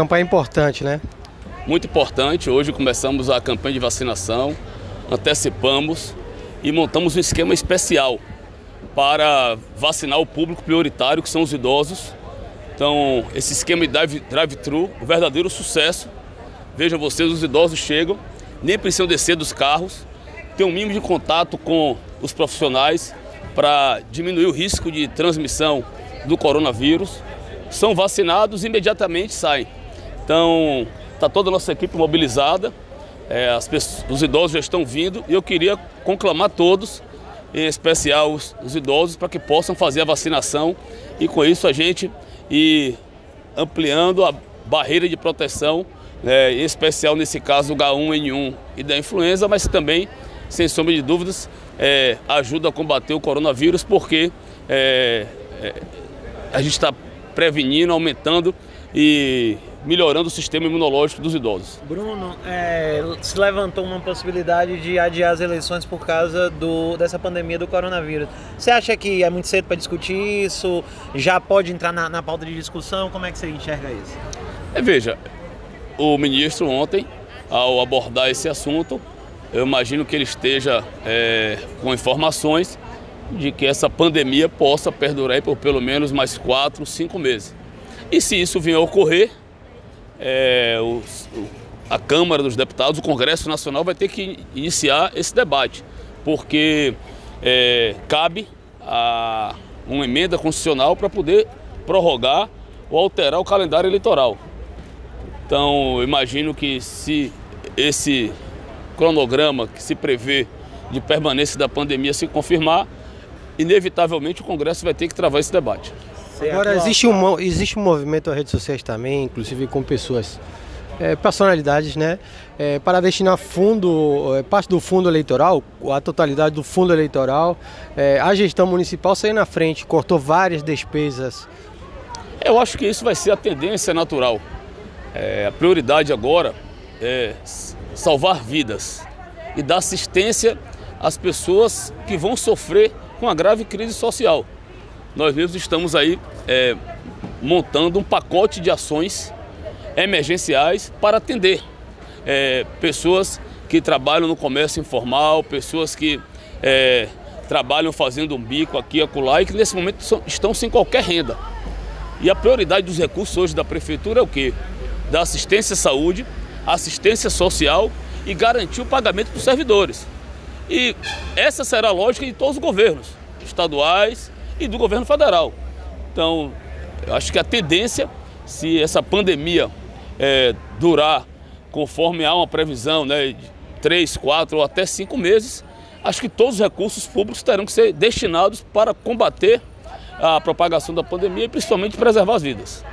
Campanha importante, né? Muito importante. Hoje começamos a campanha de vacinação, antecipamos e montamos um esquema especial para vacinar o público prioritário, que são os idosos. Então, esse esquema de drive-thru, um verdadeiro sucesso. Vejam vocês, os idosos chegam, nem precisam descer dos carros, tem um mínimo de contato com os profissionais para diminuir o risco de transmissão do coronavírus. São vacinados e imediatamente saem. Então, está toda a nossa equipe mobilizada, é, pessoas, os idosos já estão vindo e eu queria conclamar todos, em especial os, os idosos, para que possam fazer a vacinação e com isso a gente ir ampliando a barreira de proteção, né, em especial nesse caso o H1N1 e da influenza, mas também, sem sombra de dúvidas, é, ajuda a combater o coronavírus, porque é, é a gente está prevenindo, aumentando e melhorando o sistema imunológico dos idosos. Bruno, é, se levantou uma possibilidade de adiar as eleições por causa do, dessa pandemia do coronavírus. Você acha que é muito cedo para discutir isso? Já pode entrar na, na pauta de discussão? Como é que você enxerga isso? É, veja, o ministro ontem, ao abordar esse assunto, eu imagino que ele esteja é, com informações de que essa pandemia possa perdurar por pelo menos mais quatro, cinco meses. E se isso vier a ocorrer, é, o, a Câmara dos Deputados, o Congresso Nacional vai ter que iniciar esse debate, porque é, cabe a uma emenda constitucional para poder prorrogar ou alterar o calendário eleitoral. Então, imagino que se esse cronograma que se prevê de permanência da pandemia se confirmar, inevitavelmente o Congresso vai ter que travar esse debate. Agora, existe um, existe um movimento nas redes sociais também, inclusive com pessoas, é, personalidades, né? É, para destinar fundo, é, parte do fundo eleitoral, a totalidade do fundo eleitoral, é, a gestão municipal saiu na frente, cortou várias despesas. Eu acho que isso vai ser a tendência natural. É, a prioridade agora é salvar vidas e dar assistência às pessoas que vão sofrer com a grave crise social. Nós mesmos estamos aí é, montando um pacote de ações emergenciais para atender é, pessoas que trabalham no comércio informal, pessoas que é, trabalham fazendo um bico aqui acolá e que nesse momento estão sem qualquer renda. E a prioridade dos recursos hoje da prefeitura é o quê? Da assistência à saúde, assistência social e garantir o pagamento dos servidores. E essa será a lógica de todos os governos, estaduais e do governo federal. Então, eu acho que a tendência, se essa pandemia é, durar conforme há uma previsão, né, de três, quatro ou até cinco meses, acho que todos os recursos públicos terão que ser destinados para combater a propagação da pandemia e principalmente preservar as vidas.